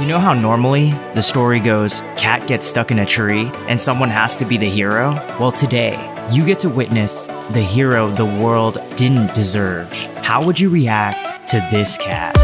You know how normally the story goes cat gets stuck in a tree and someone has to be the hero? Well, today, you get to witness the hero the world didn't deserve. How would you react to this cat?